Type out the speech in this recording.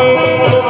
Oi,